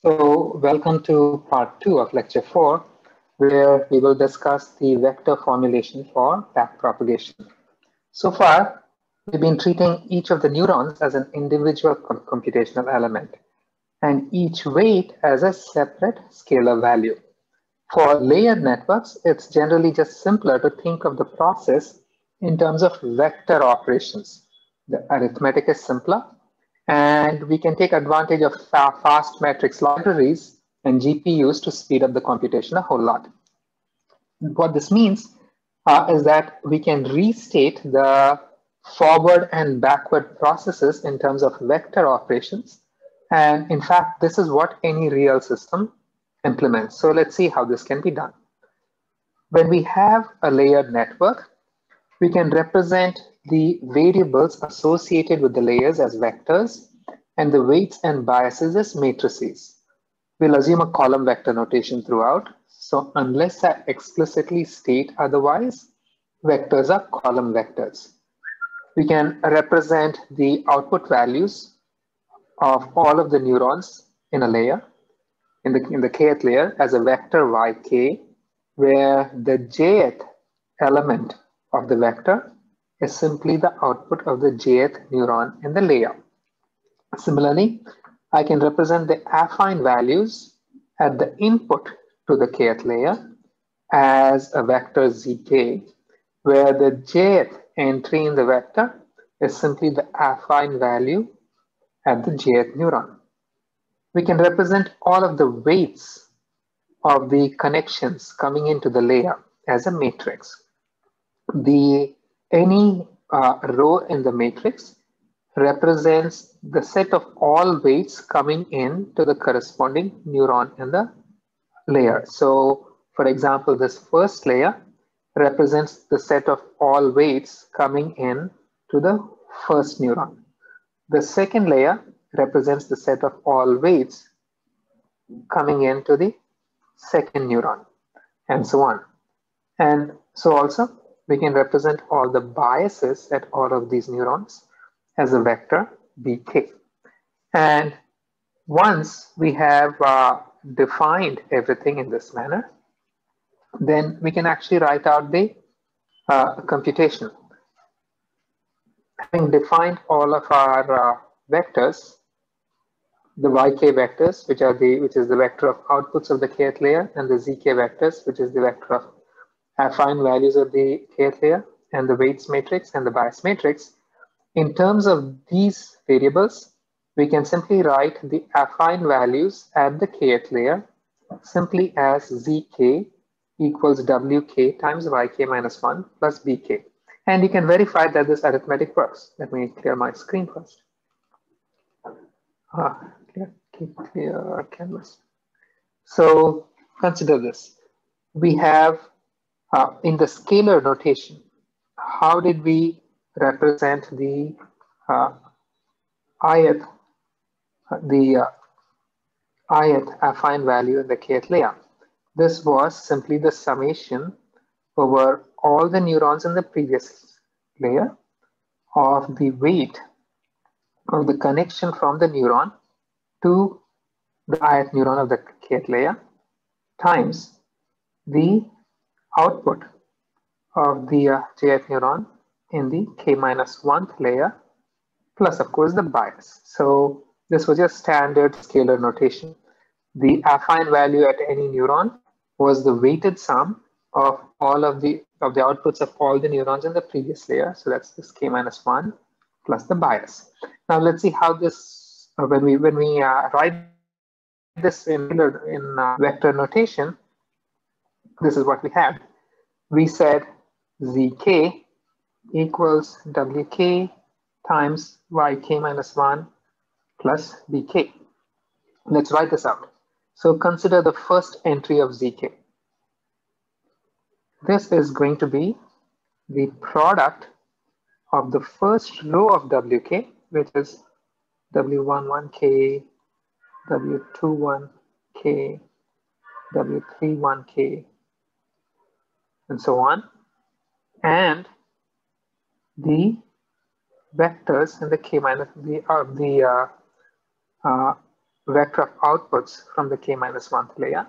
So welcome to part two of lecture four, where we will discuss the vector formulation for backpropagation. So far, we've been treating each of the neurons as an individual com computational element and each weight as a separate scalar value. For layered networks, it's generally just simpler to think of the process in terms of vector operations. The arithmetic is simpler and we can take advantage of fast matrix libraries and GPUs to speed up the computation a whole lot. What this means uh, is that we can restate the forward and backward processes in terms of vector operations. And in fact, this is what any real system implements. So let's see how this can be done. When we have a layered network, we can represent the variables associated with the layers as vectors and the weights and biases as matrices. We'll assume a column vector notation throughout. So unless I explicitly state otherwise, vectors are column vectors. We can represent the output values of all of the neurons in a layer, in the, in the kth layer as a vector yk, where the jth element of the vector is simply the output of the jth neuron in the layer. Similarly, I can represent the affine values at the input to the kth layer as a vector zk, where the jth entry in the vector is simply the affine value at the jth neuron. We can represent all of the weights of the connections coming into the layer as a matrix. The any uh, row in the matrix represents the set of all weights coming in to the corresponding neuron in the layer. So for example, this first layer represents the set of all weights coming in to the first neuron. The second layer represents the set of all weights coming into the second neuron and so on. And so also we can represent all the biases at all of these neurons as a vector bk. And once we have uh, defined everything in this manner, then we can actually write out the uh, computation. Having defined all of our uh, vectors, the yk vectors, which are the which is the vector of outputs of the kth layer, and the zk vectors, which is the vector of affine values of the kth layer and the weights matrix and the bias matrix. In terms of these variables, we can simply write the affine values at the kth layer simply as zk equals wk times yk minus 1 plus bk. And you can verify that this arithmetic works. Let me clear my screen first. Ah, clear, clear canvas. So consider this. We have uh, in the scalar notation, how did we represent the uh, ith, the uh, ith affine value in the kth layer? This was simply the summation over all the neurons in the previous layer of the weight of the connection from the neuron to the ith neuron of the kth layer times the output of the uh, jth neuron in the k one layer plus of course the bias. So this was just standard scalar notation. The affine value at any neuron was the weighted sum of all of the of the outputs of all the neurons in the previous layer. So that's this k minus 1 plus the bias. Now let's see how this uh, when we when we uh, write this in in uh, vector notation this is what we had. We said zk equals wk times yk minus 1 plus bk. Let's write this out. So consider the first entry of zk. This is going to be the product of the first row of wk, which is w11k, w21k, w31k, and so on. And the vectors in the k minus the uh, the uh, uh, vector of outputs from the k one layer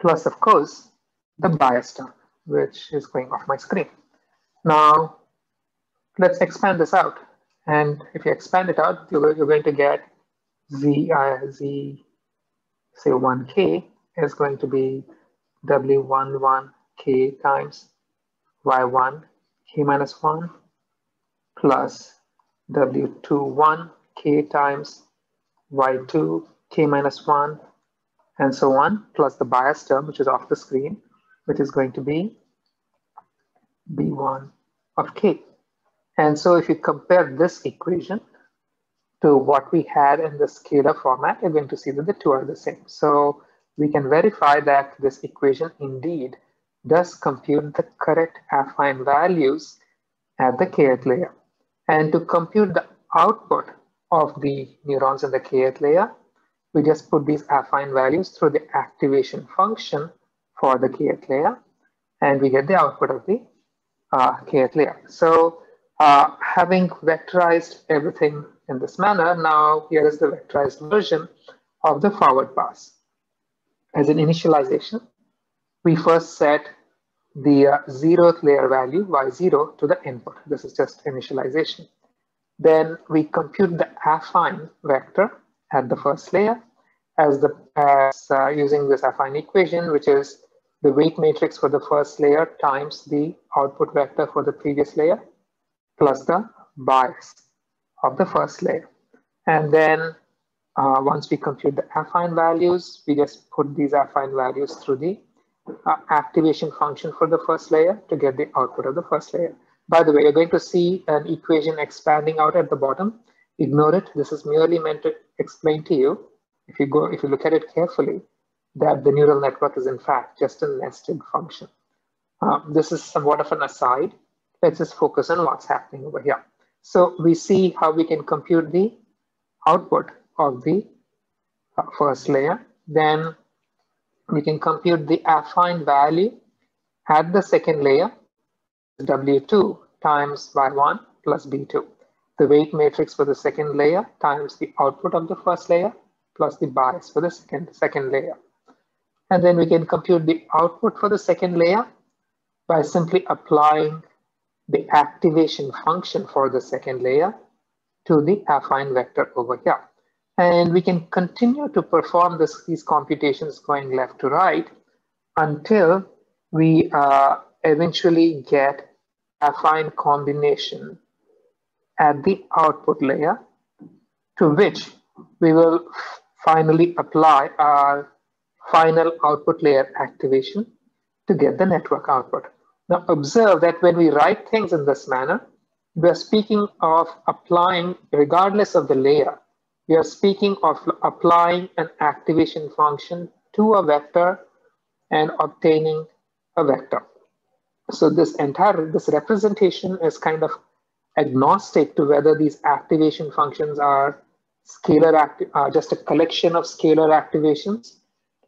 plus of course the bias term which is going off my screen. Now let's expand this out and if you expand it out you're, going to get z, uh, z say 1k is going to be w11k times y1 k minus 1 plus w21 k times y2 k minus 1 and so on plus the bias term which is off the screen which is going to be b1 of k. And so if you compare this equation to what we had in the scalar format you're going to see that the two are the same so we can verify that this equation indeed does compute the correct affine values at the kth layer and to compute the output of the neurons in the kth layer, we just put these affine values through the activation function for the kth layer, and we get the output of the uh, kth layer. So uh, having vectorized everything in this manner, now here is the vectorized version of the forward pass. As an initialization, we first set the uh, zeroth layer value y0 to the input. This is just initialization. Then we compute the affine vector at the first layer as the as uh, using this affine equation, which is the weight matrix for the first layer times the output vector for the previous layer plus the bias of the first layer. And then uh, once we compute the affine values, we just put these affine values through the uh, activation function for the first layer to get the output of the first layer. By the way, you're going to see an equation expanding out at the bottom. Ignore it. This is merely meant to explain to you, if you go, if you look at it carefully, that the neural network is in fact just a nested function. Um, this is somewhat of an aside. Let's just focus on what's happening over here. So we see how we can compute the output of the uh, first layer. Then we can compute the affine value at the second layer, W2 times Y1 plus B2. The weight matrix for the second layer times the output of the first layer plus the bias for the second, second layer. And then we can compute the output for the second layer by simply applying the activation function for the second layer to the affine vector over here. And we can continue to perform this, these computations going left to right until we uh, eventually get affine combination at the output layer to which we will finally apply our final output layer activation to get the network output. Now observe that when we write things in this manner, we're speaking of applying regardless of the layer we are speaking of applying an activation function to a vector and obtaining a vector. So this entire, this representation is kind of agnostic to whether these activation functions are scalar, acti uh, just a collection of scalar activations,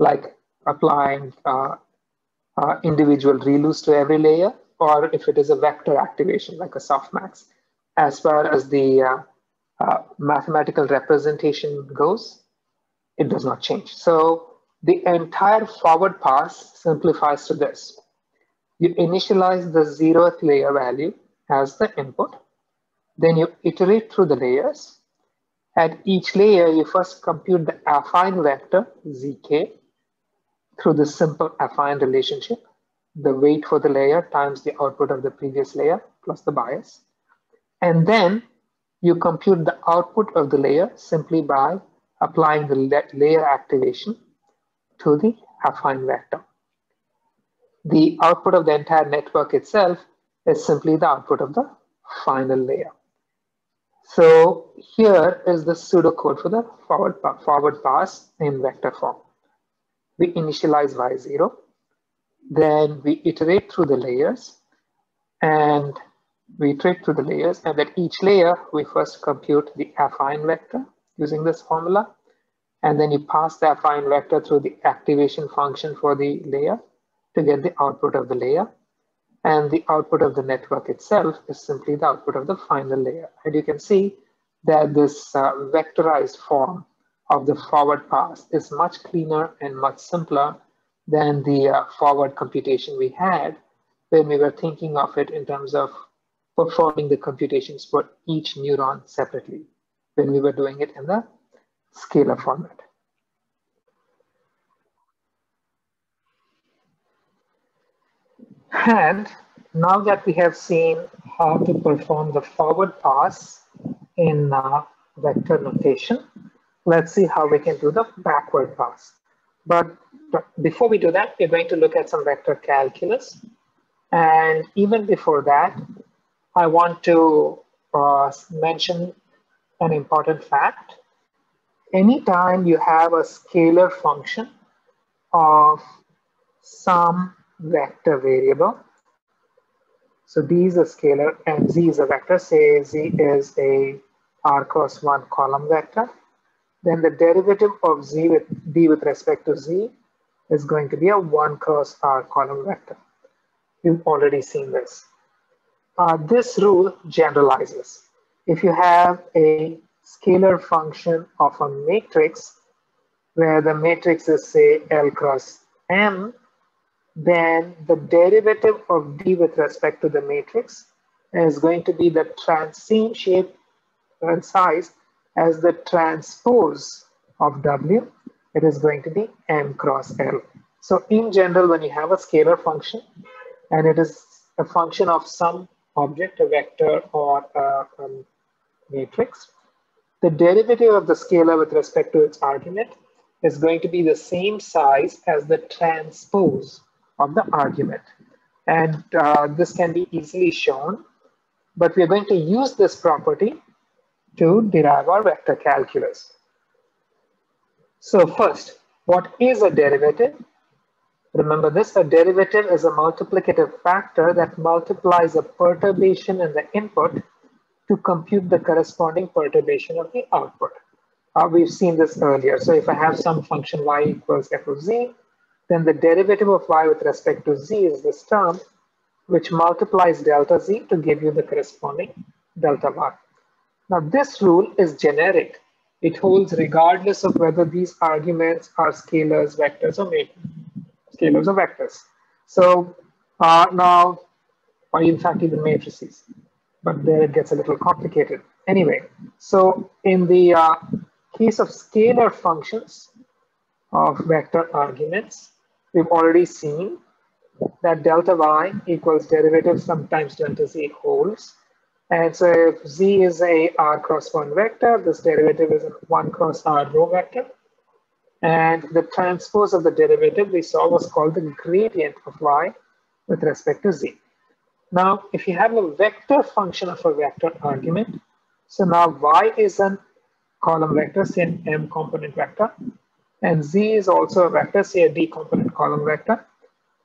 like applying uh, uh, individual ReLUs to every layer, or if it is a vector activation, like a softmax. As far as the uh, uh, mathematical representation goes, it does not change. So the entire forward pass simplifies to this. You initialize the zeroth layer value as the input. Then you iterate through the layers. At each layer, you first compute the affine vector, zk, through the simple affine relationship, the weight for the layer times the output of the previous layer plus the bias. And then you compute the output of the layer simply by applying the layer activation to the affine vector. The output of the entire network itself is simply the output of the final layer. So here is the pseudocode for the forward, forward pass in vector form. We initialize y0, then we iterate through the layers, and we iterate through the layers and at each layer, we first compute the affine vector using this formula. And then you pass the affine vector through the activation function for the layer to get the output of the layer. and the output of the network itself is simply the output of the final layer. And you can see that this uh, vectorized form of the forward pass is much cleaner and much simpler than the uh, forward computation we had when we were thinking of it in terms of performing the computations for each neuron separately when we were doing it in the scalar format. And now that we have seen how to perform the forward pass in uh, vector notation, let's see how we can do the backward pass. But before we do that, we're going to look at some vector calculus. And even before that, I want to uh, mention an important fact. Anytime you have a scalar function of some vector variable, so d is a scalar and z is a vector, say z is a r cross 1 column vector, then the derivative of z with d with respect to z is going to be a 1 cross r column vector. You've already seen this. Uh, this rule generalizes. If you have a scalar function of a matrix where the matrix is say L cross M, then the derivative of D with respect to the matrix is going to be the trans same shape and size as the transpose of W. It is going to be M cross L. So in general, when you have a scalar function and it is a function of some object, a vector or a, a matrix, the derivative of the scalar with respect to its argument is going to be the same size as the transpose of the argument. And uh, this can be easily shown, but we're going to use this property to derive our vector calculus. So first, what is a derivative? Remember this, a derivative is a multiplicative factor that multiplies a perturbation in the input to compute the corresponding perturbation of the output. Uh, we've seen this earlier. So if I have some function y equals f of z, then the derivative of y with respect to z is this term, which multiplies delta z to give you the corresponding delta y. Now this rule is generic. It holds regardless of whether these arguments are scalars, vectors, or matrices. scalars or vectors. So uh, now, or in fact even matrices, but there it gets a little complicated. Anyway, so in the uh, case of scalar functions of vector arguments, we've already seen that delta y equals derivative sometimes delta z holds. And so if z is a r cross 1 vector, this derivative is a 1 cross r row vector. And the transpose of the derivative we saw was called the gradient of y with respect to z. Now, if you have a vector function of a vector argument, so now y is an column vector, say an m component vector, and z is also a vector, say a d component column vector,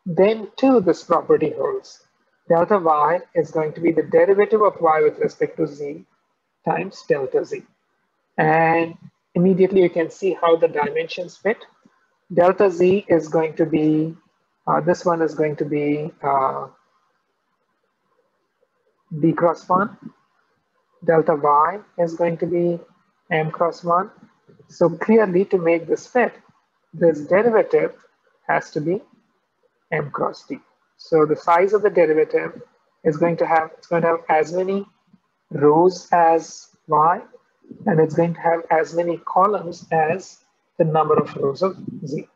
then too this property holds. Delta y is going to be the derivative of y with respect to z times delta z. And immediately you can see how the dimensions fit. Delta z is going to be, uh, this one is going to be uh, b cross 1. Delta y is going to be m cross 1. So clearly to make this fit, this derivative has to be m cross d. So the size of the derivative is going to have, it's going to have as many rows as y, and it's going to have as many columns as the number of rows of z.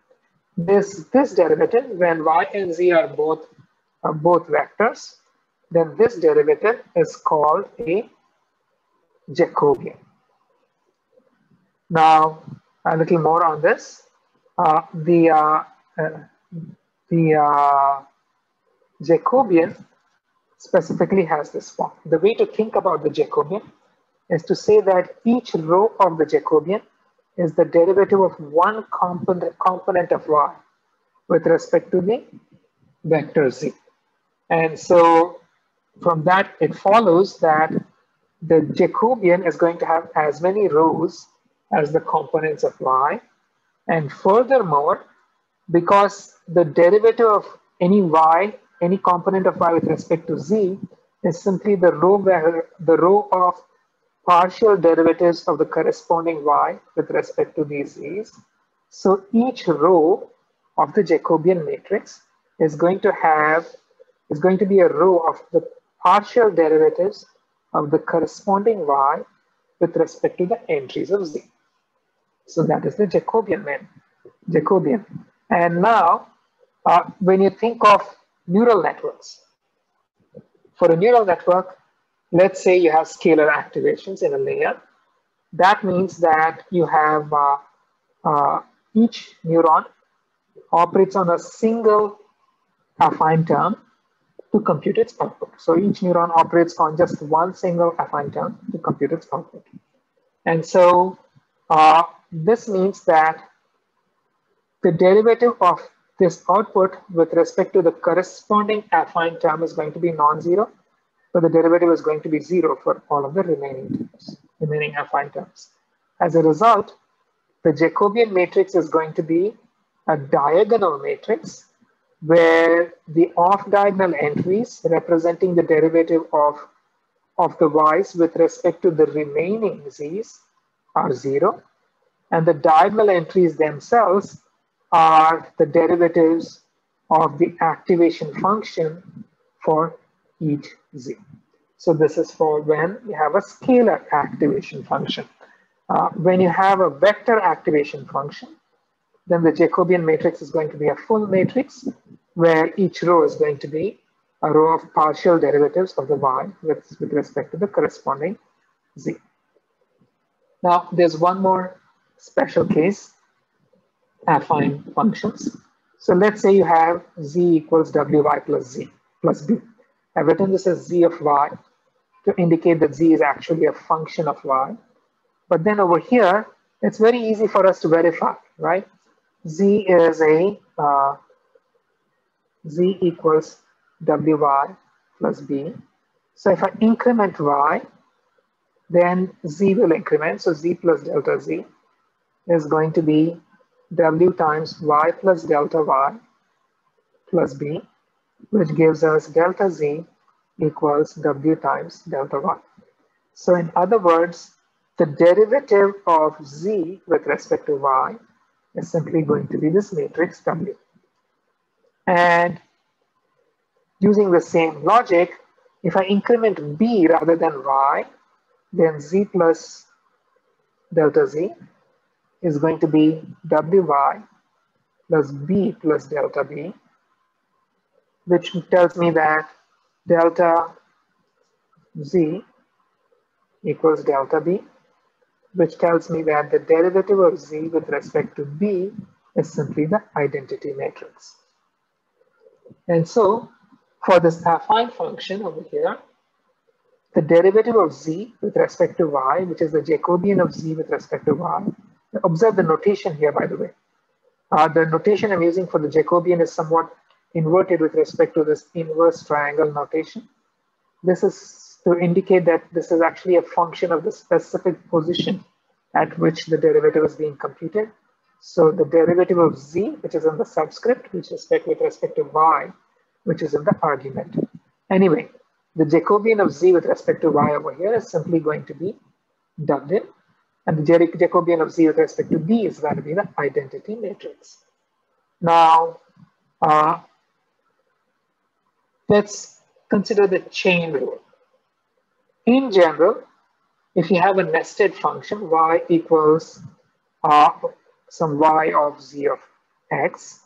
This, this derivative, when y and z are both, are both vectors, then this derivative is called a Jacobian. Now, a little more on this. Uh, the uh, uh, the uh, Jacobian specifically has this form. The way to think about the Jacobian is to say that each row of the Jacobian is the derivative of one component, component of y with respect to the vector z. And so from that, it follows that the Jacobian is going to have as many rows as the components of y. And furthermore, because the derivative of any y any component of y with respect to z is simply the row the row of partial derivatives of the corresponding y with respect to these z's. So each row of the Jacobian matrix is going to have is going to be a row of the partial derivatives of the corresponding y with respect to the entries of z. So that is the Jacobian man, Jacobian. And now, uh, when you think of neural networks, for a neural network, let's say you have scalar activations in a layer. That means that you have uh, uh, each neuron operates on a single affine term to compute its output. So each neuron operates on just one single affine term to compute its output. And so uh, this means that the derivative of this output with respect to the corresponding affine term is going to be non-zero, but the derivative is going to be zero for all of the remaining terms, remaining affine terms. As a result, the Jacobian matrix is going to be a diagonal matrix where the off-diagonal entries representing the derivative of, of the y's with respect to the remaining z's are zero. And the diagonal entries themselves are the derivatives of the activation function for each z. So this is for when you have a scalar activation function. Uh, when you have a vector activation function, then the Jacobian matrix is going to be a full matrix where each row is going to be a row of partial derivatives of the y with, with respect to the corresponding z. Now, there's one more special case, affine functions. So let's say you have z equals wy plus z plus b. I've written this as z of y to indicate that z is actually a function of y. But then over here, it's very easy for us to verify, right? z is a uh, z equals wy plus b. So if I increment y, then z will increment. So z plus delta z is going to be w times y plus delta y plus b, which gives us delta z equals w times delta y. So in other words, the derivative of z with respect to y is simply going to be this matrix w. And using the same logic, if I increment b rather than y, then z plus delta z is going to be wy plus b plus delta b, which tells me that delta z equals delta b, which tells me that the derivative of z with respect to b is simply the identity matrix. And so for this affine function over here, the derivative of z with respect to y, which is the Jacobian of z with respect to y. Observe the notation here, by the way. Uh, the notation I'm using for the Jacobian is somewhat inverted with respect to this inverse triangle notation. This is to indicate that this is actually a function of the specific position at which the derivative is being computed. So the derivative of z, which is in the subscript, which is with respect to y, which is in the argument. Anyway, the Jacobian of z with respect to y over here is simply going to be w, and the Jacobian of z with respect to b is going to be the identity matrix. Now, uh, let's consider the chain rule. In general, if you have a nested function, y equals uh, some y of z of x,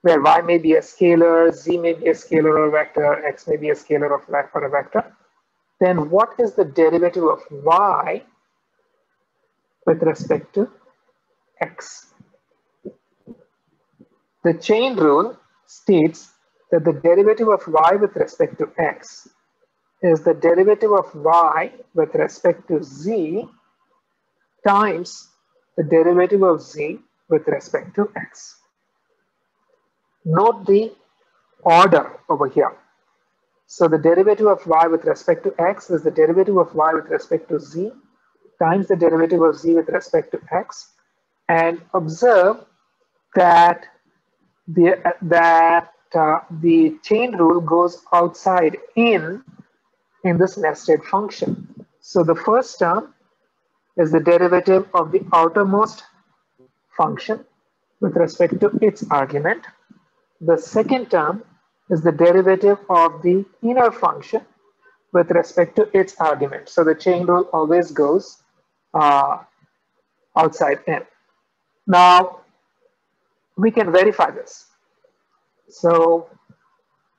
where y may be a scalar, z may be a scalar or vector, x may be a scalar or a vector, then what is the derivative of y with respect to x? The chain rule states that the derivative of y with respect to x is the derivative of y with respect to z times the derivative of z with respect to x. Note the order over here. So the derivative of y with respect to x is the derivative of y with respect to z times the derivative of z with respect to x. And observe that the, that uh, the chain rule goes outside in in this nested function. So the first term is the derivative of the outermost function with respect to its argument. The second term is the derivative of the inner function with respect to its argument. So the chain rule always goes uh, outside in. Now, we can verify this. So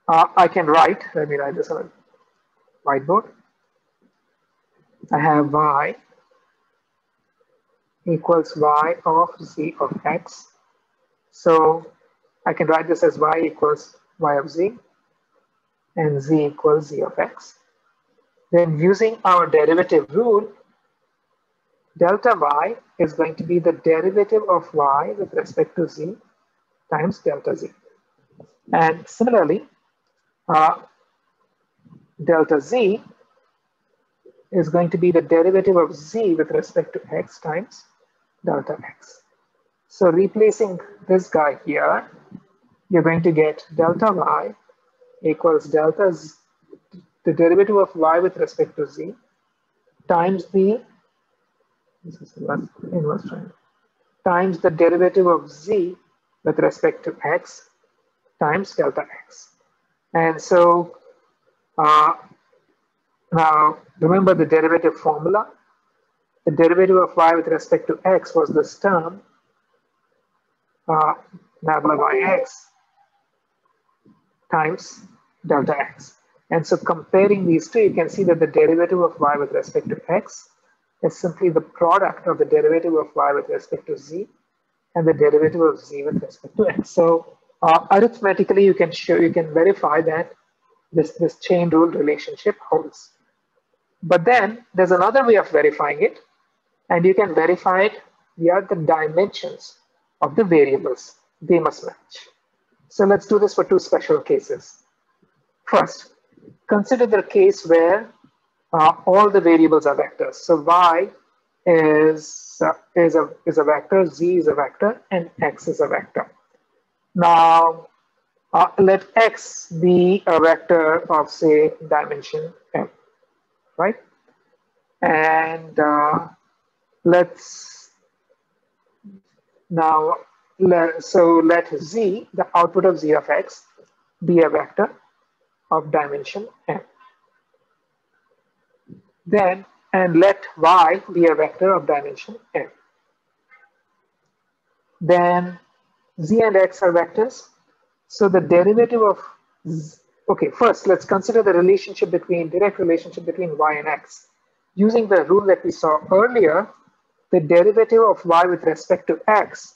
uh, I can write, let me write this on a whiteboard. I have y equals y of z of x. So I can write this as y equals y of z and z equals z of x. Then using our derivative rule, delta y is going to be the derivative of y with respect to z times delta z. And similarly, uh, delta z is going to be the derivative of z with respect to x times delta x. So replacing this guy here, you're going to get delta y equals delta z, the derivative of y with respect to z times the this is the inverse triangle times the derivative of z with respect to x times delta x. And so uh, now remember the derivative formula. The derivative of y with respect to x was this term, uh, nabla by x times delta x. And so comparing these two, you can see that the derivative of y with respect to x is simply the product of the derivative of y with respect to z and the derivative of z with respect to x. So uh, arithmetically, you can show, you can verify that this, this chain rule relationship holds. But then there's another way of verifying it, and you can verify it via the dimensions of the variables. They must match. So let's do this for two special cases. First, consider the case where uh, all the variables are vectors. So y is, uh, is, a, is a vector, z is a vector, and x is a vector. Now, uh, let x be a vector of, say, dimension m, right? And uh, let's now, let, so let z, the output of z of x, be a vector of dimension m. Then, and let y be a vector of dimension m. Then z and x are vectors. So the derivative of, z, okay, first let's consider the relationship between, direct relationship between y and x. Using the rule that we saw earlier, the derivative of y with respect to x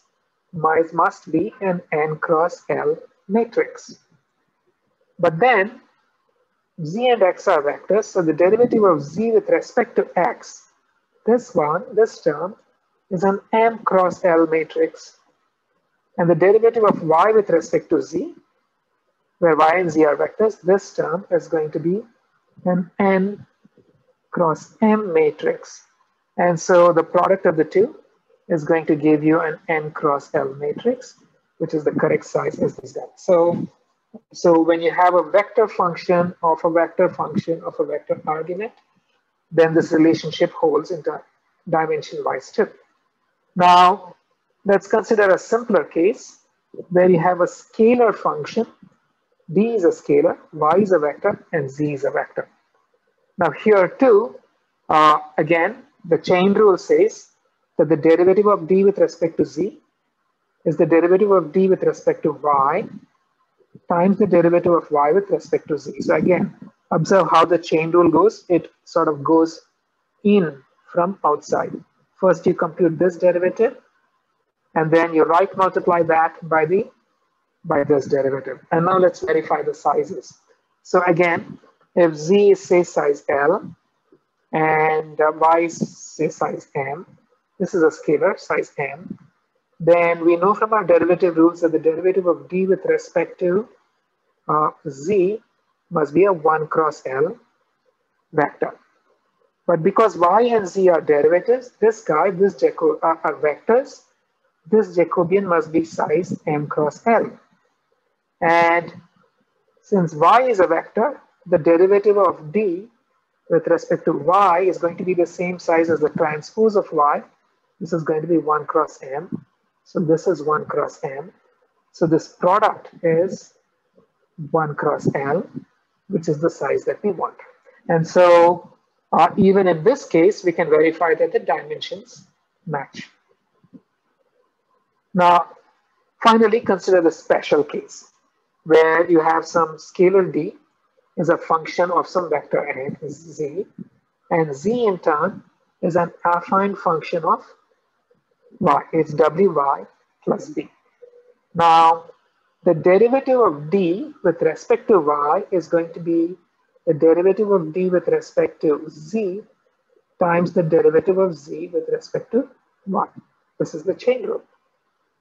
must be an n cross L matrix. But then z and x are vectors, so the derivative of z with respect to x, this one, this term, is an m cross L matrix. And the derivative of y with respect to z, where y and z are vectors, this term is going to be an n cross m matrix. And so the product of the two is going to give you an n cross L matrix, which is the correct size as this guy. So, so when you have a vector function of a vector function of a vector argument, then this relationship holds in dimension wise too. Now, Let's consider a simpler case where you have a scalar function. d is a scalar, y is a vector, and z is a vector. Now here too, uh, again, the chain rule says that the derivative of d with respect to z is the derivative of d with respect to y times the derivative of y with respect to z. So again, observe how the chain rule goes. It sort of goes in from outside. First you compute this derivative and then you right multiply that by the by this derivative. And now let's verify the sizes. So again, if z is say size L and uh, y is say size M, this is a scalar size M, then we know from our derivative rules that the derivative of d with respect to uh, z must be a 1 cross L vector. But because y and z are derivatives, this guy, this Jacob, uh, are vectors, this Jacobian must be size m cross L. And since y is a vector, the derivative of d with respect to y is going to be the same size as the transpose of y. This is going to be 1 cross m. So this is 1 cross m. So this product is 1 cross L, which is the size that we want. And so uh, even in this case, we can verify that the dimensions match. Now, finally, consider the special case where you have some scalar d is a function of some vector n, z, and z in turn is an affine function of y. It's wy plus b. Now, the derivative of d with respect to y is going to be the derivative of d with respect to z times the derivative of z with respect to y. This is the chain rule.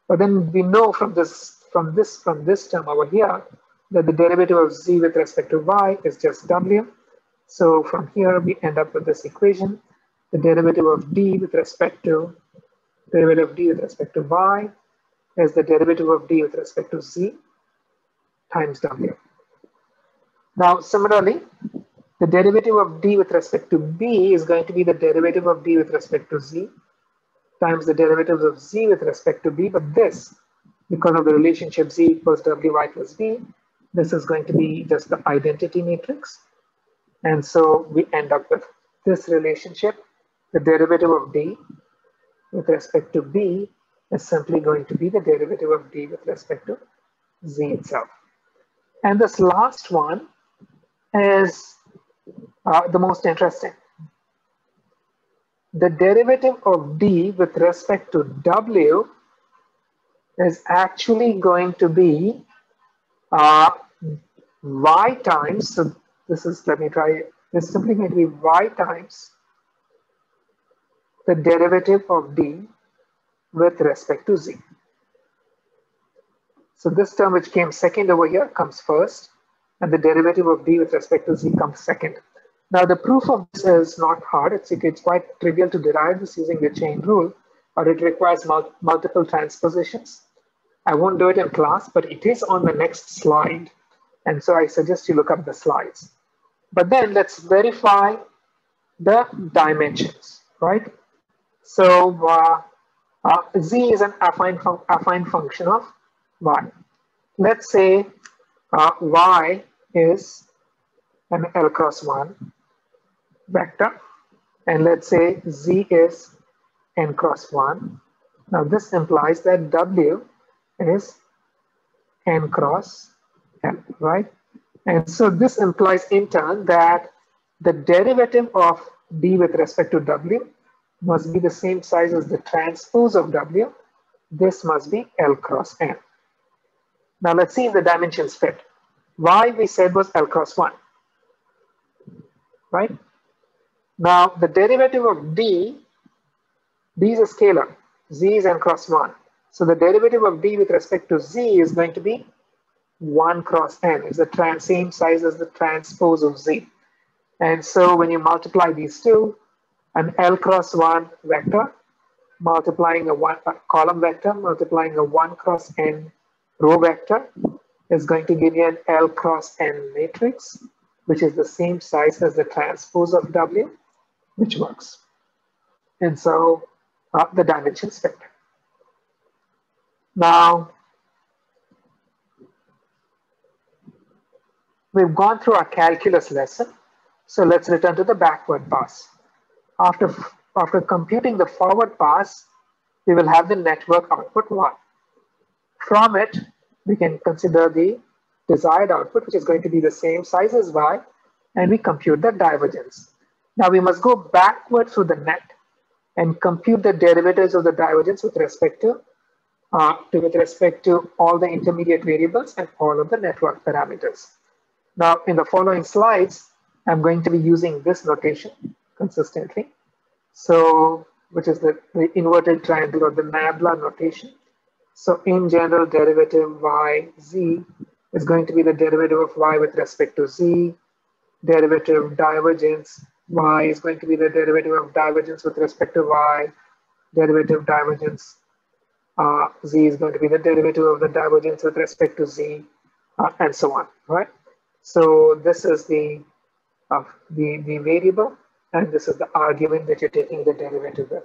But then we know from this from this from this term over here that the derivative of z with respect to y is just w. So from here we end up with this equation. The derivative of d with respect to derivative of d with respect to y is the derivative of d with respect to z times w. Now, similarly, the derivative of d with respect to b is going to be the derivative of d with respect to z times the derivatives of z with respect to b. But this, because of the relationship z equals wy plus b, this is going to be just the identity matrix. And so we end up with this relationship. The derivative of d with respect to b is simply going to be the derivative of d with respect to z itself. And this last one is uh, the most interesting. The derivative of d with respect to w is actually going to be uh, y times, so this is, let me try, this simply going to be y times the derivative of d with respect to z. So this term which came second over here comes first, and the derivative of d with respect to z comes second. Now the proof of this is not hard. It's, it's quite trivial to derive this using the chain rule, but it requires mul multiple transpositions. I won't do it in class, but it is on the next slide. And so I suggest you look up the slides. But then let's verify the dimensions, right? So uh, uh, z is an affine, fun affine function of y. Let's say uh, y is an L cross 1 vector, and let's say z is n cross 1. Now this implies that w is n cross n, right? And so this implies in turn that the derivative of d with respect to w must be the same size as the transpose of W. This must be L cross N. Now let's see if the dimensions fit. Y we said was L cross 1, right? Now the derivative of D, D is a scalar, Z is N cross 1. So the derivative of D with respect to Z is going to be 1 cross N. It's the same size as the transpose of Z. And so when you multiply these two, an L cross 1 vector multiplying a, one, a column vector multiplying a 1 cross n row vector is going to give you an L cross n matrix, which is the same size as the transpose of W, which works. And so uh, the dimensions fit. Now, we've gone through our calculus lesson. So let's return to the backward pass. After, after computing the forward pass, we will have the network output one. From it, we can consider the desired output, which is going to be the same size as y, and we compute the divergence. Now we must go backward through the net and compute the derivatives of the divergence with respect to, uh, to with respect to all the intermediate variables and all of the network parameters. Now in the following slides, I'm going to be using this notation consistently. So, which is the, the inverted triangle or the Nabla notation. So in general, derivative y, z is going to be the derivative of y with respect to z. Derivative divergence, y is going to be the derivative of divergence with respect to y. Derivative divergence, uh, z is going to be the derivative of the divergence with respect to z, uh, and so on, right? So this is the, uh, the, the variable and this is the argument that you're taking the derivative with.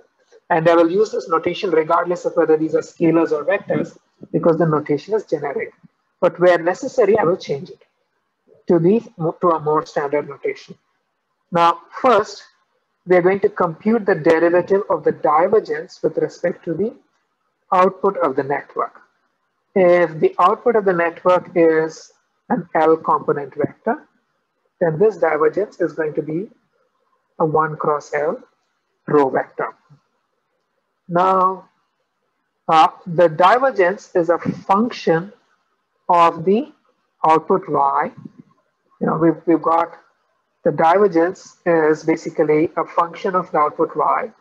And I will use this notation regardless of whether these are scalars or vectors because the notation is generic. But where necessary, I will change it to, the, to a more standard notation. Now, first, we are going to compute the derivative of the divergence with respect to the output of the network. If the output of the network is an L component vector, then this divergence is going to be a 1 cross L row vector. Now, uh, the divergence is a function of the output y. You know, we've, we've got the divergence is basically a function of the output y,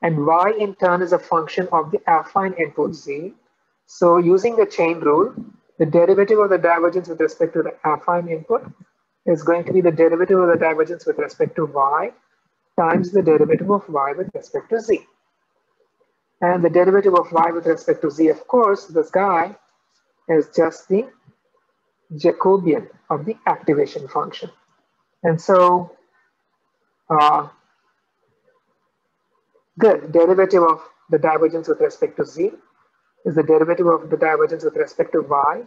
and y in turn is a function of the affine input z. So using the chain rule, the derivative of the divergence with respect to the affine input is going to be the derivative of the divergence with respect to y times the derivative of y with respect to z. And the derivative of y with respect to z, of course, this guy is just the Jacobian of the activation function. And so uh, the derivative of the divergence with respect to z is the derivative of the divergence with respect to y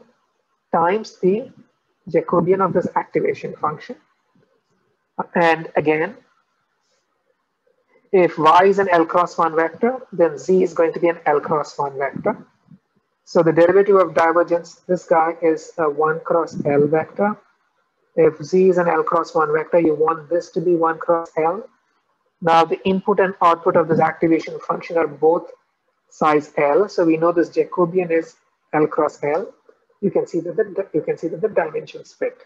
times the Jacobian of this activation function. And again, if y is an L cross 1 vector, then z is going to be an L cross 1 vector. So the derivative of divergence, this guy is a 1 cross L vector. If z is an L cross 1 vector, you want this to be 1 cross L. Now the input and output of this activation function are both size L. So we know this Jacobian is L cross L. You can see that the, you can see that the dimensions fit.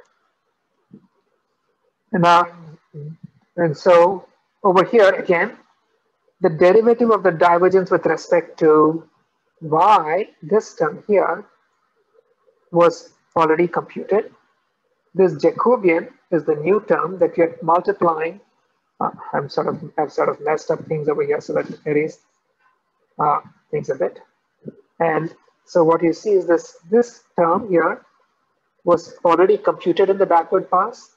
And now, and so over here again, the derivative of the divergence with respect to y, this term here, was already computed. This Jacobian is the new term that you're multiplying. Uh, I'm sort of I've sort of messed up things over here, so that erase uh, things a bit. And so what you see is this this term here was already computed in the backward pass.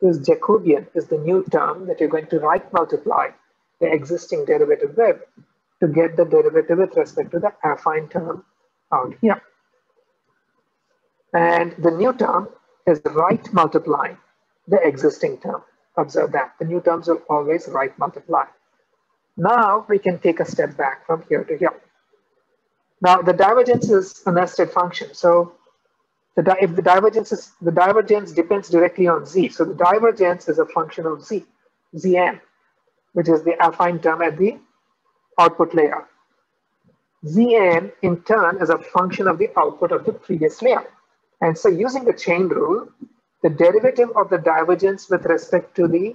This Jacobian is the new term that you're going to right multiply the existing derivative with to get the derivative with respect to the affine term out here. And the new term is right multiplying the existing term. Observe that the new terms will always right multiply. Now we can take a step back from here to here. Now the divergence is a nested function. So the if the divergence is the divergence depends directly on z. So the divergence is a function of z, zn, which is the affine term at the output layer. zn in turn is a function of the output of the previous layer. And so using the chain rule, the derivative of the divergence with respect to the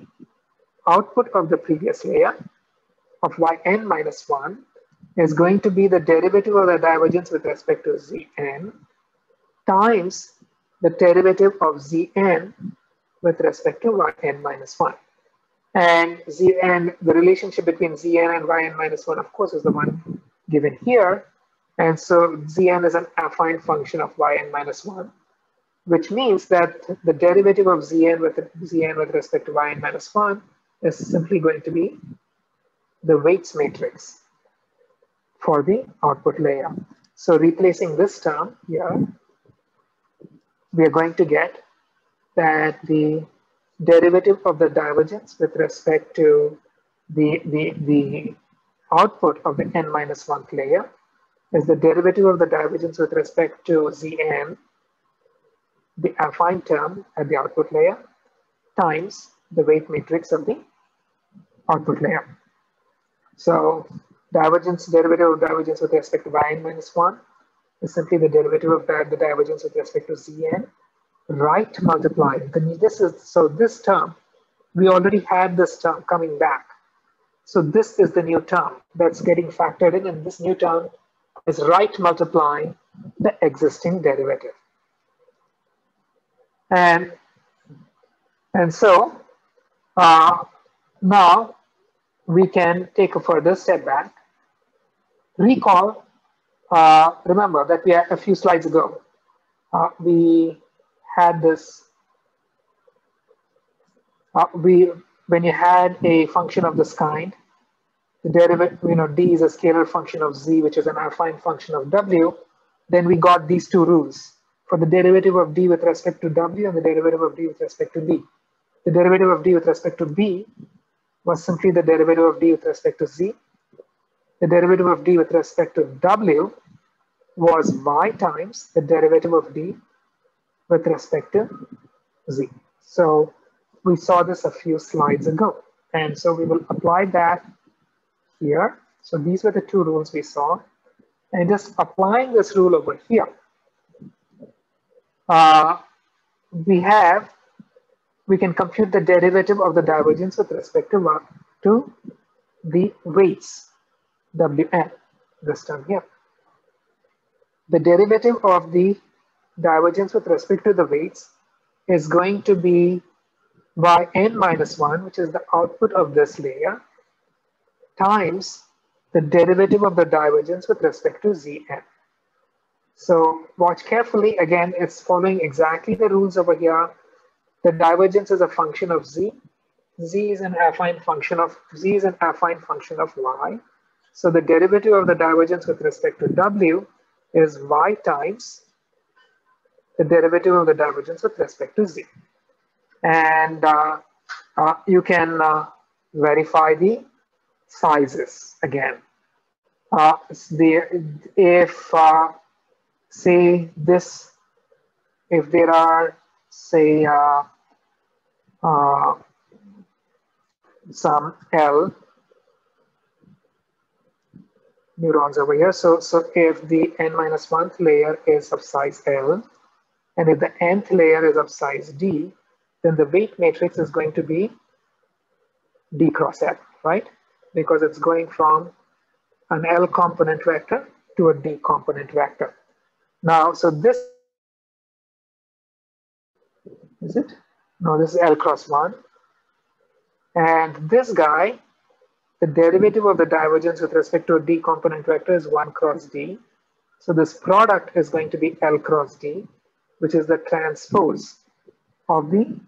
output of the previous layer of yn minus 1 is going to be the derivative of the divergence with respect to zn times the derivative of zn with respect to yn minus 1. And zn, the relationship between zn and yn minus 1, of course, is the one given here. And so zn is an affine function of yn minus 1, which means that the derivative of zn with zn with respect to yn minus 1 is simply going to be the weights matrix for the output layer. So replacing this term here we are going to get that the derivative of the divergence with respect to the, the, the output of the n minus 1 layer is the derivative of the divergence with respect to Zn, the affine term at the output layer, times the weight matrix of the output layer. So divergence, derivative of divergence with respect to yn minus 1 is simply the derivative of that, the divergence with respect to Zn, right multiplied. This is, so this term, we already had this term coming back. So this is the new term that's getting factored in and this new term is right multiplying the existing derivative. And, and so uh, now we can take a further step back. Recall uh, remember that we had a few slides ago, uh, we had this uh, we when you had a function of this kind, the derivative, you know, d is a scalar function of z, which is an affine function of w, then we got these two rules for the derivative of d with respect to w and the derivative of d with respect to b. The derivative of d with respect to b was simply the derivative of d with respect to z. The derivative of d with respect to w was y times the derivative of d with respect to z. So we saw this a few slides ago. And so we will apply that here. So these were the two rules we saw. And just applying this rule over here, uh, we have, we can compute the derivative of the divergence with respect to, to the weights, Wn, this term here. The derivative of the divergence with respect to the weights is going to be yn minus 1, which is the output of this layer, times the derivative of the divergence with respect to Zn. So watch carefully. Again, it's following exactly the rules over here. The divergence is a function of Z. Z is an affine function of Z is an affine function of Y. So the derivative of the divergence with respect to W is Y times the derivative of the divergence with respect to Z. And uh, uh, you can uh, verify the sizes again. Uh, the, if, uh, say, this, if there are, say, uh, some L neurons over here. So, so if the n minus one layer is of size L, and if the nth layer is of size D, then the weight matrix is going to be D cross L, right? because it's going from an L component vector to a D component vector. Now, so this, is it? No, this is L cross one. And this guy, the derivative of the divergence with respect to a D component vector is one cross D. So this product is going to be L cross D, which is the transpose of the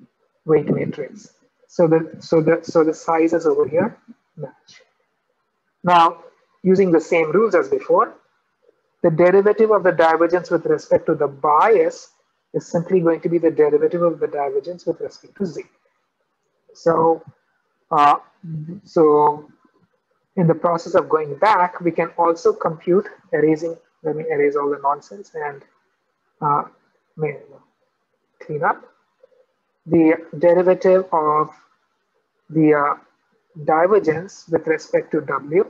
weight matrix. So the so the so the size is over here match. Now, using the same rules as before, the derivative of the divergence with respect to the bias is simply going to be the derivative of the divergence with respect to z. So, uh, so in the process of going back, we can also compute erasing, let me erase all the nonsense and uh, clean up the derivative of the uh, divergence with respect to W.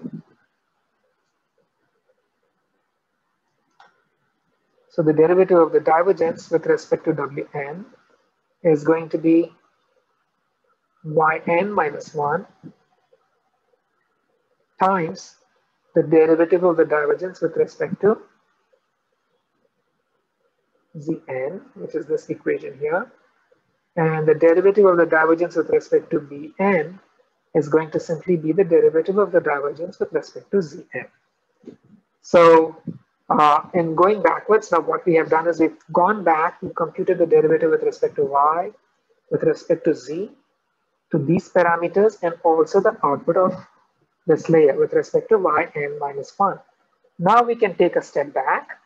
So the derivative of the divergence with respect to Wn is going to be yn minus 1 times the derivative of the divergence with respect to Zn, which is this equation here. And the derivative of the divergence with respect to Bn is going to simply be the derivative of the divergence with respect to Zn. So uh, in going backwards, now what we have done is we've gone back, we computed the derivative with respect to y, with respect to z, to these parameters, and also the output of this layer with respect to y n minus 1. Now we can take a step back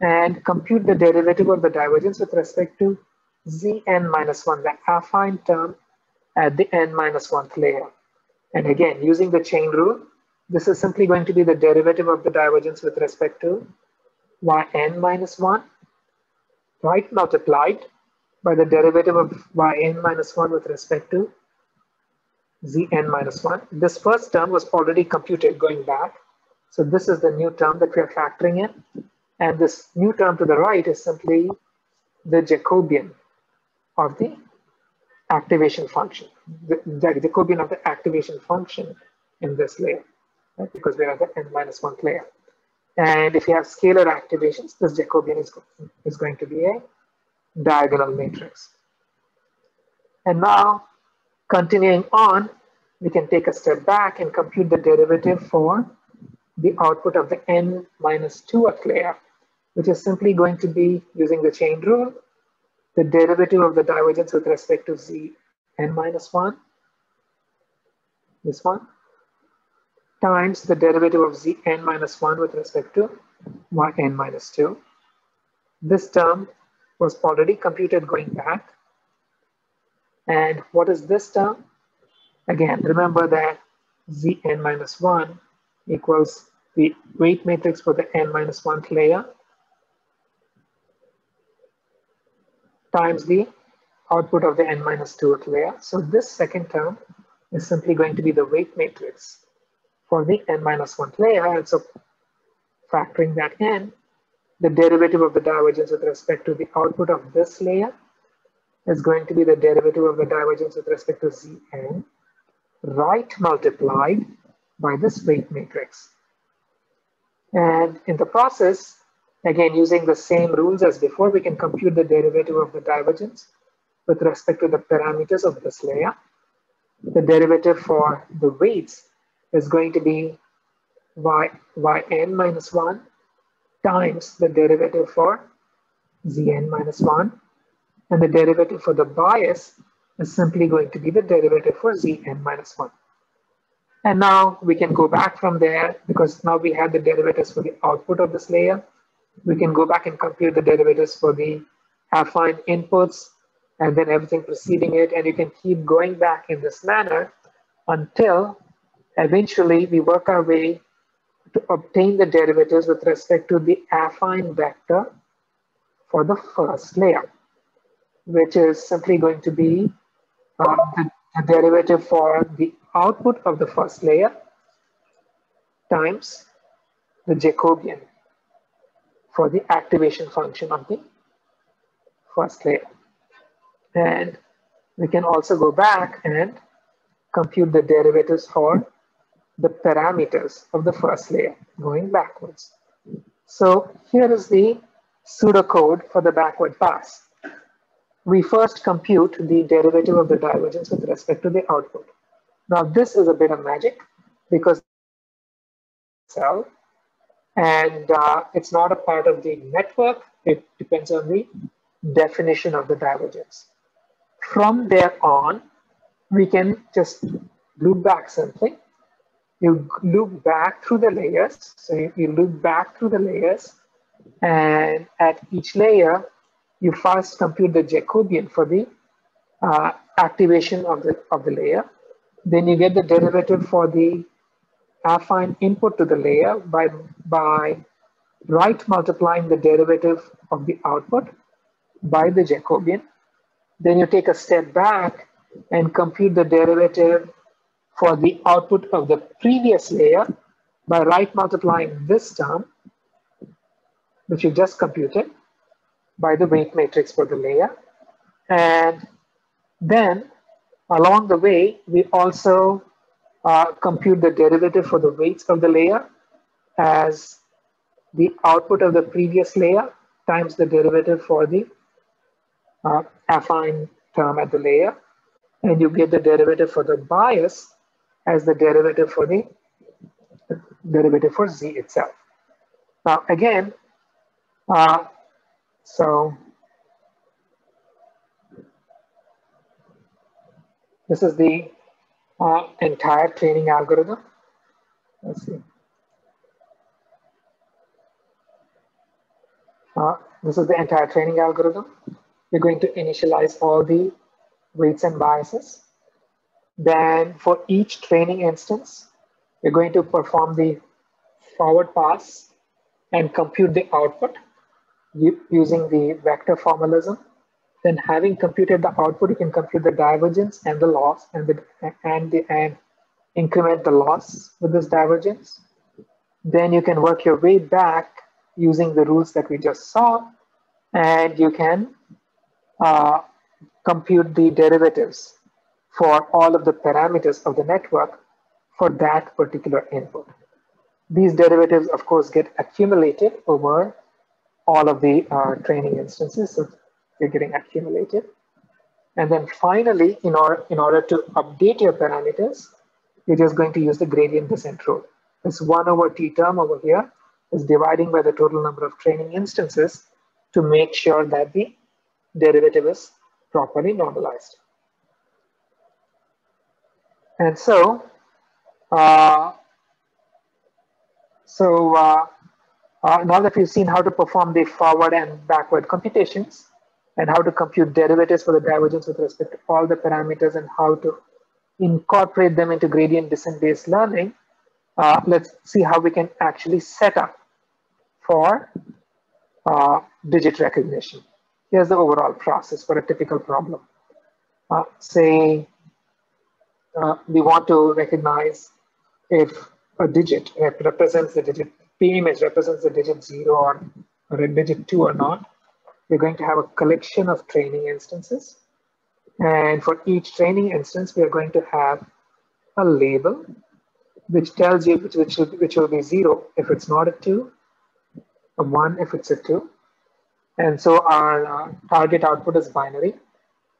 and compute the derivative of the divergence with respect to zn minus 1, the affine term at the n minus one layer. And again, using the chain rule, this is simply going to be the derivative of the divergence with respect to yn minus 1, right, multiplied by the derivative of yn minus 1 with respect to zn minus 1. This first term was already computed going back. So this is the new term that we are factoring in. And this new term to the right is simply the Jacobian of the activation function, the, the Jacobian of the activation function in this layer, right? because we are the n minus one layer. And if you have scalar activations, this Jacobian is, is going to be a diagonal matrix. And now, continuing on, we can take a step back and compute the derivative for the output of the n minus 2th layer, which is simply going to be using the chain rule the derivative of the divergence with respect to z n minus 1, this one, times the derivative of z n minus 1 with respect to y n minus 2. This term was already computed going back. And what is this term? Again, remember that zn minus 1 equals the weight matrix for the n minus 1th layer times the output of the n minus 2th layer. So this second term is simply going to be the weight matrix for the n minus 1th layer. And so factoring that in, the derivative of the divergence with respect to the output of this layer is going to be the derivative of the divergence with respect to Zn, right multiplied by this weight matrix. And in the process, again, using the same rules as before, we can compute the derivative of the divergence with respect to the parameters of this layer. The derivative for the weights is going to be y, yn minus 1 times the derivative for zn minus 1. And the derivative for the bias is simply going to be the derivative for zn minus 1. And now we can go back from there because now we have the derivatives for the output of this layer. We can go back and compute the derivatives for the affine inputs and then everything preceding it. And you can keep going back in this manner until eventually we work our way to obtain the derivatives with respect to the affine vector for the first layer, which is simply going to be uh, the, the derivative for the output of the first layer times the Jacobian for the activation function of the first layer. And we can also go back and compute the derivatives for the parameters of the first layer going backwards. So here is the pseudocode for the backward pass. We first compute the derivative of the divergence with respect to the output. Now this is a bit of magic because cell and uh, it's not a part of the network. It depends on the definition of the divergence. From there on, we can just loop back simply you loop back through the layers. So you, you loop back through the layers and at each layer, you first compute the Jacobian for the uh, activation of the, of the layer. Then you get the derivative for the affine input to the layer by, by right multiplying the derivative of the output by the Jacobian. Then you take a step back and compute the derivative for the output of the previous layer by right multiplying this term, which you just computed, by the weight matrix for the layer. And then along the way, we also uh, compute the derivative for the weights of the layer as the output of the previous layer times the derivative for the uh, affine term at the layer. And you get the derivative for the bias as the derivative for the derivative for z itself. Now again, uh, so this is the uh, entire training algorithm. Let's see. Uh, this is the entire training algorithm. We're going to initialize all the weights and biases. Then for each training instance, we're going to perform the forward pass and compute the output using the vector formalism. Then having computed the output, you can compute the divergence and the loss and the and the and increment the loss with this divergence. Then you can work your way back using the rules that we just saw, and you can uh, compute the derivatives for all of the parameters of the network for that particular input. These derivatives, of course, get accumulated over all of the uh, training instances. So they're getting accumulated. And then finally, in order, in order to update your parameters, you're just going to use the gradient descent rule. This one over t term over here is dividing by the total number of training instances to make sure that the derivative is properly normalized. And so, uh, so uh, uh, now that we've seen how to perform the forward and backward computations and how to compute derivatives for the divergence with respect to all the parameters and how to incorporate them into gradient descent based learning, uh, let's see how we can actually set up for uh, digit recognition. Here's the overall process for a typical problem. Uh, say uh, we want to recognize if a digit represents the digit, Image represents the digit zero or, or a digit two or not. We're going to have a collection of training instances. And for each training instance, we are going to have a label which tells you which, which, will, which will be zero if it's not a two, a one if it's a two. And so our uh, target output is binary.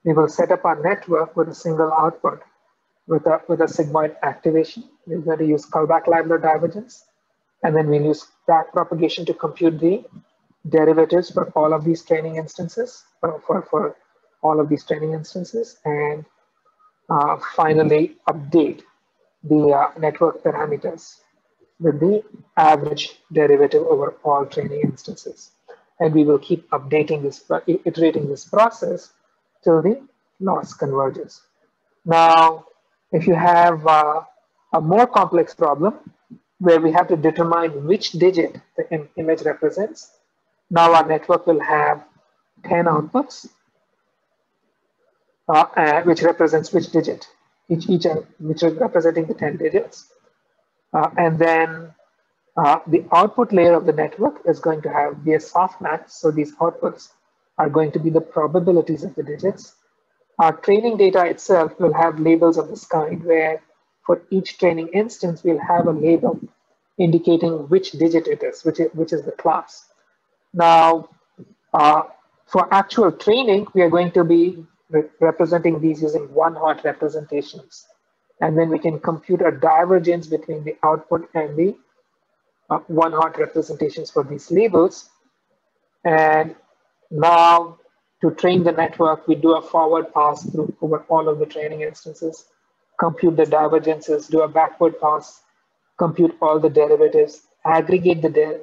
We will set up our network with a single output with a, with a sigmoid activation. We're going to use Kullback-Leibler divergence. And then we'll use back propagation to compute the derivatives for all of these training instances, for, for, for all of these training instances. And uh, finally, update the uh, network parameters with the average derivative over all training instances. And we will keep updating this, iterating this process till the loss converges. Now, if you have uh, a more complex problem where we have to determine which digit the Im image represents, now our network will have 10 outputs, uh, uh, which represents which digit, each, each uh, which is representing the 10 digits. Uh, and then uh, the output layer of the network is going to have be a softmax. So these outputs are going to be the probabilities of the digits. Our training data itself will have labels of this kind where for each training instance, we'll have a label indicating which digit it is, which is, which is the class. Now, uh, for actual training, we are going to be re representing these using one-hot representations. And then we can compute a divergence between the output and the uh, one-hot representations for these labels. And now to train the network, we do a forward pass through over all of the training instances, compute the divergences, do a backward pass, compute all the derivatives, aggregate the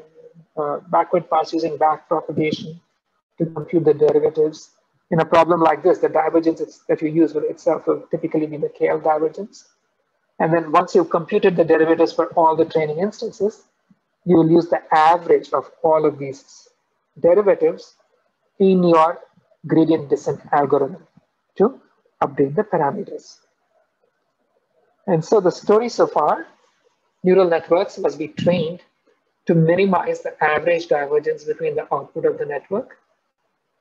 uh, backward pass using back propagation to compute the derivatives. In a problem like this, the divergence that you use will itself will typically be the KL divergence. And then once you've computed the derivatives for all the training instances, you will use the average of all of these derivatives in your gradient descent algorithm to update the parameters. And so the story so far, neural networks must be trained to minimize the average divergence between the output of the network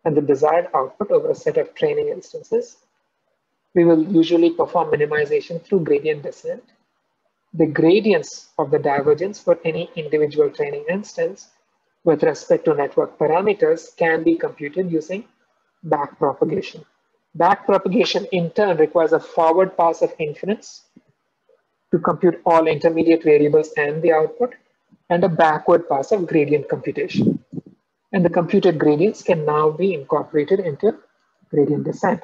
and the desired output over a set of training instances. We will usually perform minimization through gradient descent. The gradients of the divergence for any individual training instance with respect to network parameters can be computed using backpropagation. Backpropagation in turn requires a forward pass of inference to compute all intermediate variables and the output, and a backward pass of gradient computation. And the computed gradients can now be incorporated into gradient descent.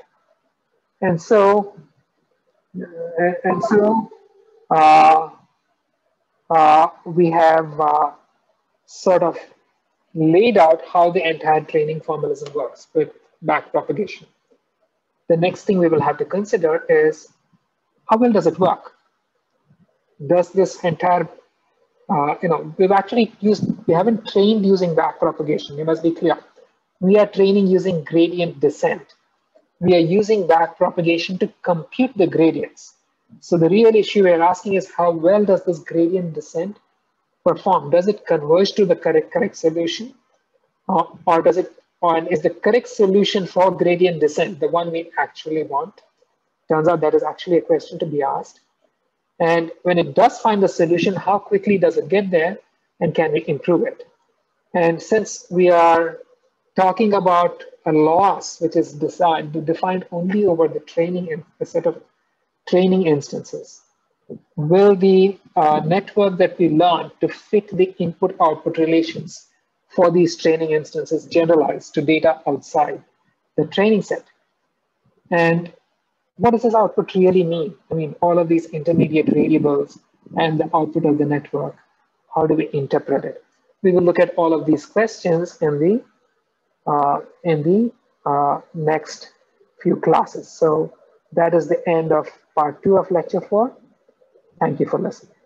And so, and so uh, uh, we have uh, sort of laid out how the entire training formalism works with back propagation. The next thing we will have to consider is how well does it work? Does this entire, uh, you know, we've actually used, we haven't trained using back propagation. You must be clear. We are training using gradient descent. We are using back propagation to compute the gradients. So the real issue we're asking is how well does this gradient descent perform? Does it converge to the correct, correct solution? Or, or does it on is the correct solution for gradient descent the one we actually want? Turns out that is actually a question to be asked. And when it does find the solution, how quickly does it get there and can we improve it? And since we are talking about a loss which is decided, defined only over the training and the set of training instances, will the uh, network that we learn to fit the input output relations for these training instances generalized to data outside the training set. And what does this output really mean? I mean, all of these intermediate variables and the output of the network, how do we interpret it? We will look at all of these questions in the, uh, in the uh, next few classes. So that is the end of part two of lecture four. Thank you for listening.